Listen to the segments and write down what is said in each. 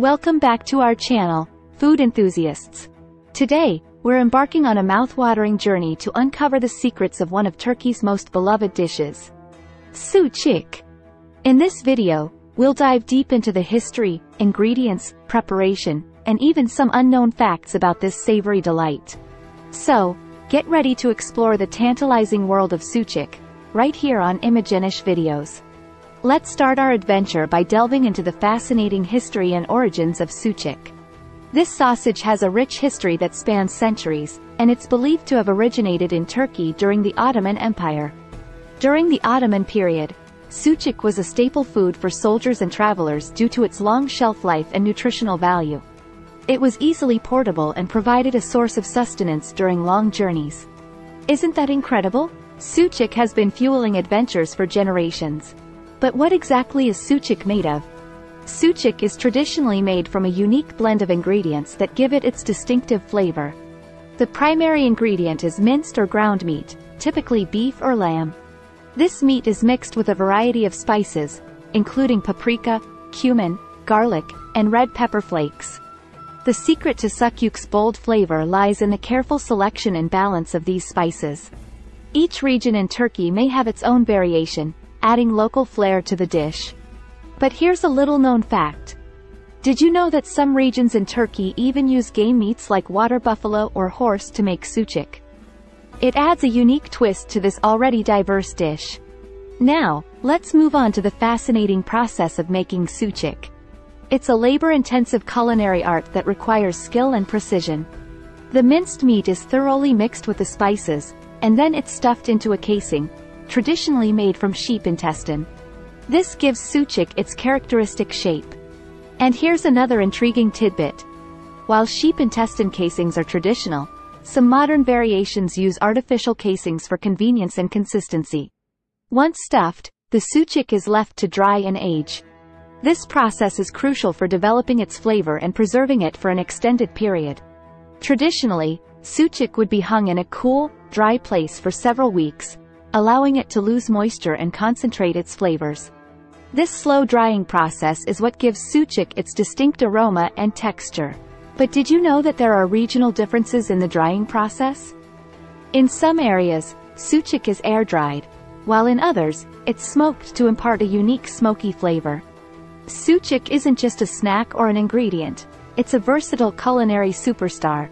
Welcome back to our channel, Food Enthusiasts. Today, we're embarking on a mouth-watering journey to uncover the secrets of one of Turkey's most beloved dishes. Sucuk. In this video, we'll dive deep into the history, ingredients, preparation, and even some unknown facts about this savory delight. So, get ready to explore the tantalizing world of sucuk, right here on Imagenish Videos. Let's start our adventure by delving into the fascinating history and origins of sucuk. This sausage has a rich history that spans centuries, and it's believed to have originated in Turkey during the Ottoman Empire. During the Ottoman period, sucuk was a staple food for soldiers and travelers due to its long shelf life and nutritional value. It was easily portable and provided a source of sustenance during long journeys. Isn't that incredible? Sucuk has been fueling adventures for generations. But what exactly is sucuk made of? Sucuk is traditionally made from a unique blend of ingredients that give it its distinctive flavor. The primary ingredient is minced or ground meat, typically beef or lamb. This meat is mixed with a variety of spices, including paprika, cumin, garlic, and red pepper flakes. The secret to sucuk's bold flavor lies in the careful selection and balance of these spices. Each region in Turkey may have its own variation, adding local flair to the dish. But here's a little-known fact. Did you know that some regions in Turkey even use game meats like water buffalo or horse to make sucuk? It adds a unique twist to this already diverse dish. Now, let's move on to the fascinating process of making sucuk. It's a labor-intensive culinary art that requires skill and precision. The minced meat is thoroughly mixed with the spices, and then it's stuffed into a casing, traditionally made from sheep intestine. This gives sucuk its characteristic shape. And here's another intriguing tidbit. While sheep intestine casings are traditional, some modern variations use artificial casings for convenience and consistency. Once stuffed, the sucuk is left to dry and age. This process is crucial for developing its flavor and preserving it for an extended period. Traditionally, sucuk would be hung in a cool, dry place for several weeks, allowing it to lose moisture and concentrate its flavors. This slow drying process is what gives sucuk its distinct aroma and texture. But did you know that there are regional differences in the drying process? In some areas, sucuk is air-dried, while in others, it's smoked to impart a unique smoky flavor. Sucuk isn't just a snack or an ingredient, it's a versatile culinary superstar.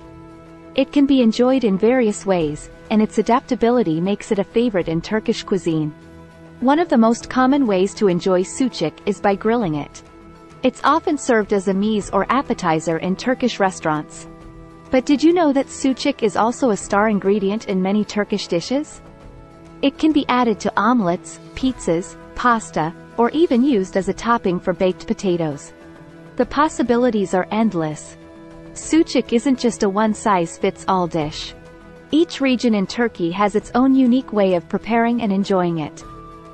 It can be enjoyed in various ways, and its adaptability makes it a favorite in Turkish cuisine. One of the most common ways to enjoy sucuk is by grilling it. It's often served as a meze or appetizer in Turkish restaurants. But did you know that sucuk is also a star ingredient in many Turkish dishes? It can be added to omelets, pizzas, pasta, or even used as a topping for baked potatoes. The possibilities are endless. Sucuk isn't just a one-size-fits-all dish. Each region in Turkey has its own unique way of preparing and enjoying it.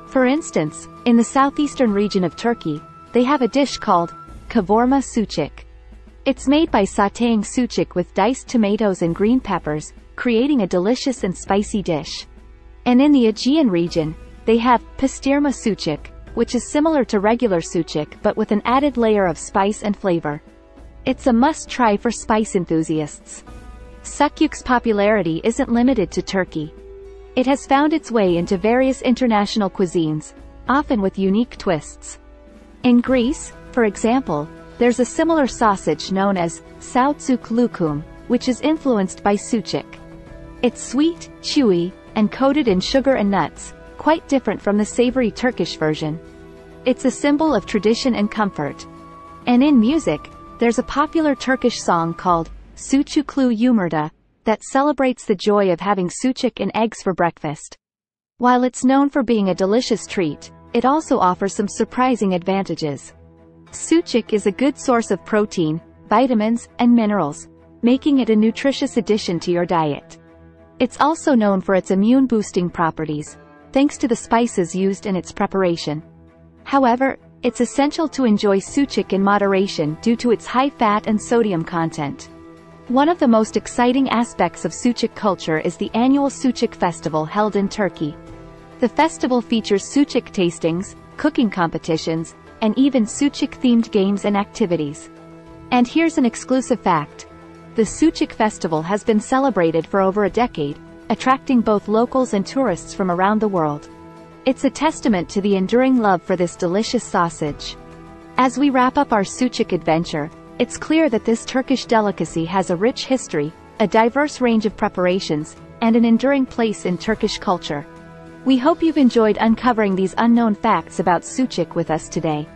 For instance, in the southeastern region of Turkey, they have a dish called kavurma sucuk. It's made by sautéing sucuk with diced tomatoes and green peppers, creating a delicious and spicy dish. And in the Aegean region, they have pastirma sucuk, which is similar to regular sucuk but with an added layer of spice and flavor. It's a must-try for spice enthusiasts. Sucuk's popularity isn't limited to Turkey. It has found its way into various international cuisines, often with unique twists. In Greece, for example, there's a similar sausage known as sautsuk lukum, which is influenced by sucuk. It's sweet, chewy, and coated in sugar and nuts, quite different from the savory Turkish version. It's a symbol of tradition and comfort. And in music, there's a popular Turkish song called Sucuklu Yumurta, that celebrates the joy of having sucuk and eggs for breakfast. While it's known for being a delicious treat, it also offers some surprising advantages. Sucuk is a good source of protein, vitamins, and minerals, making it a nutritious addition to your diet. It's also known for its immune-boosting properties, thanks to the spices used in its preparation. However, it's essential to enjoy sucuk in moderation due to its high fat and sodium content. One of the most exciting aspects of Sucuk culture is the annual Sucuk Festival held in Turkey. The festival features Sucuk tastings, cooking competitions, and even Sucuk-themed games and activities. And here's an exclusive fact. The Sucuk Festival has been celebrated for over a decade, attracting both locals and tourists from around the world. It's a testament to the enduring love for this delicious sausage. As we wrap up our Sucuk adventure, it's clear that this Turkish delicacy has a rich history, a diverse range of preparations, and an enduring place in Turkish culture. We hope you've enjoyed uncovering these unknown facts about sucuk with us today.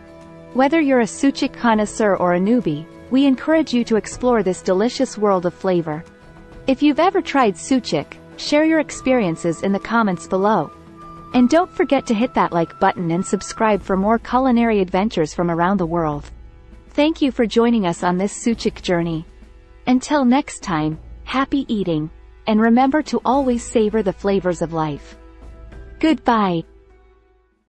Whether you're a sucuk connoisseur or a newbie, we encourage you to explore this delicious world of flavor. If you've ever tried sucuk, share your experiences in the comments below. And don't forget to hit that like button and subscribe for more culinary adventures from around the world. Thank you for joining us on this sucuk journey. Until next time, happy eating, and remember to always savor the flavors of life. Goodbye.